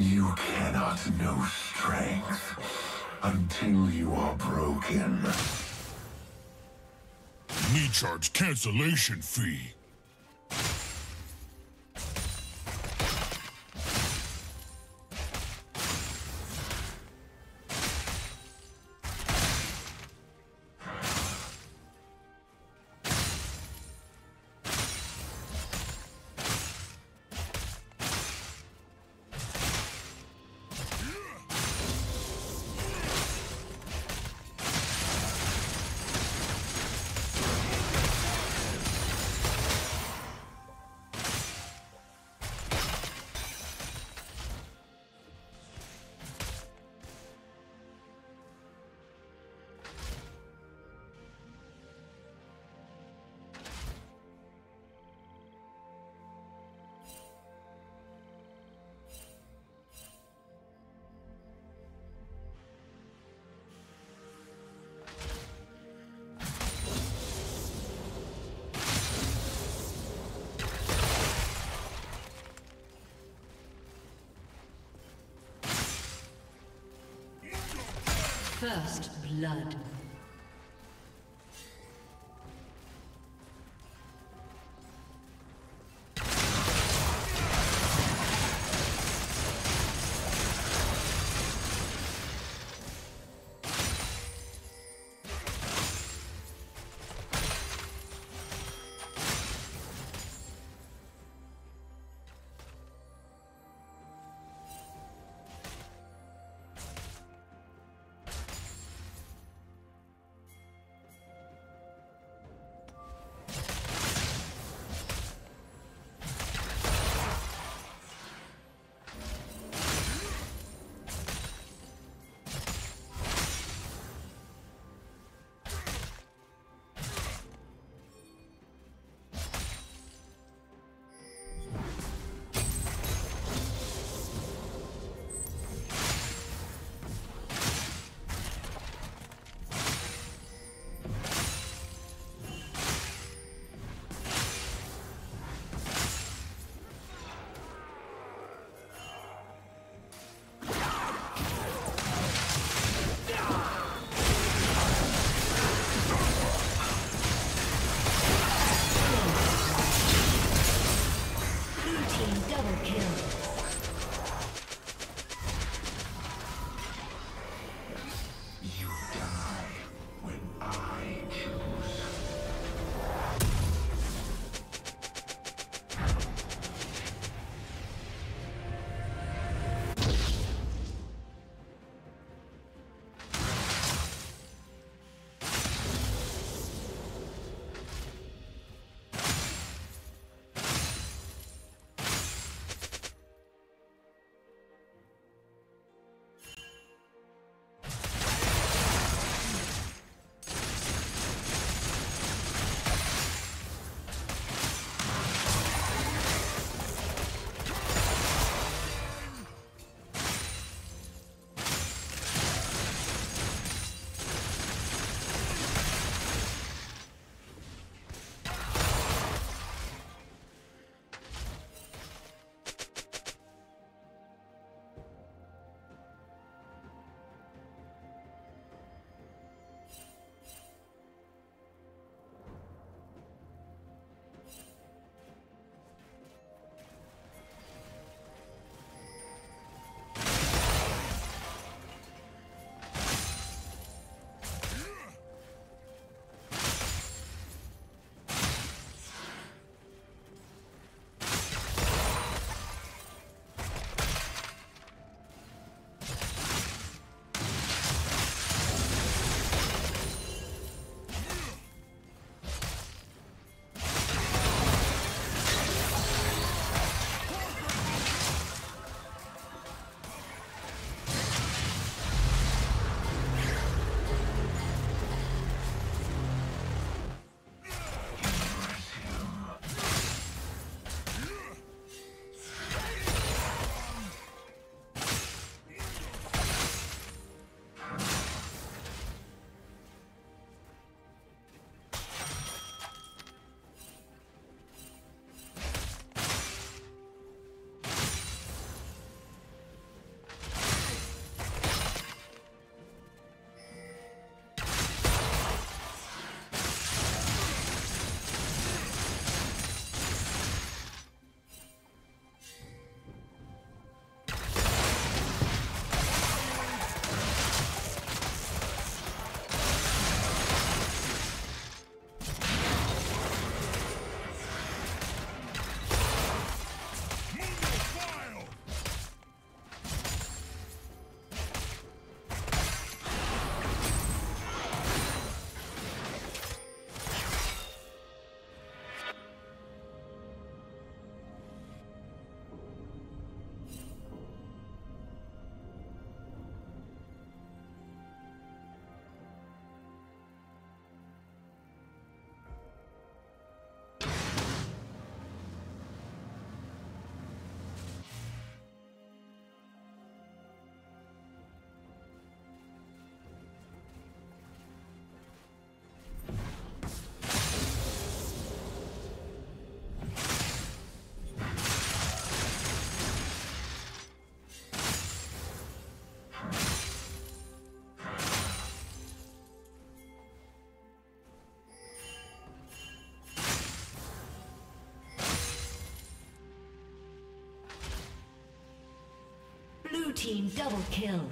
You cannot know strength until you are broken. Charge cancellation fee. First blood. Team double kill.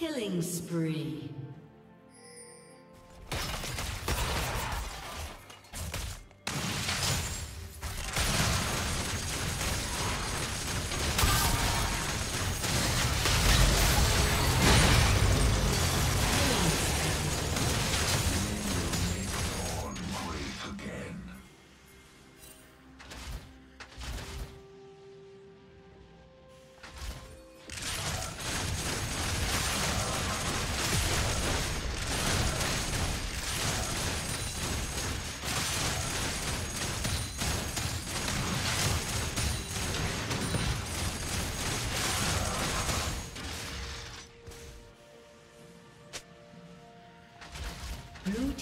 Killing spree.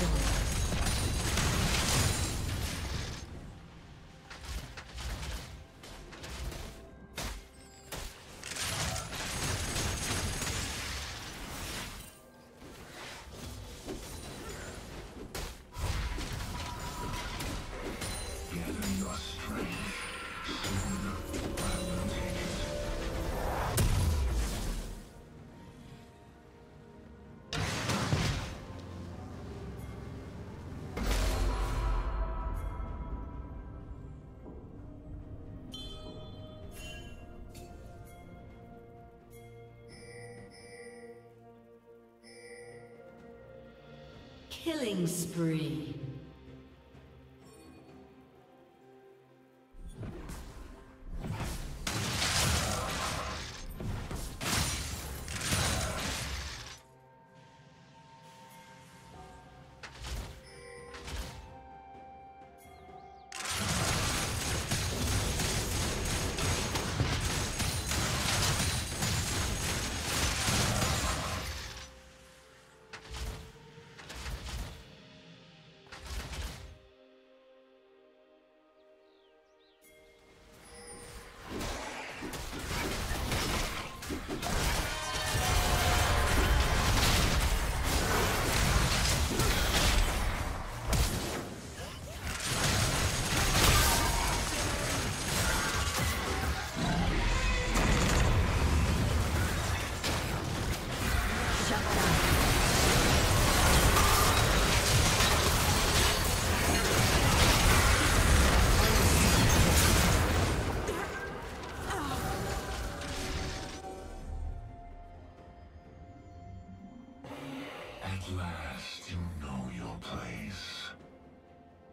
destroyed. Killing spree.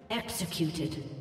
Executed.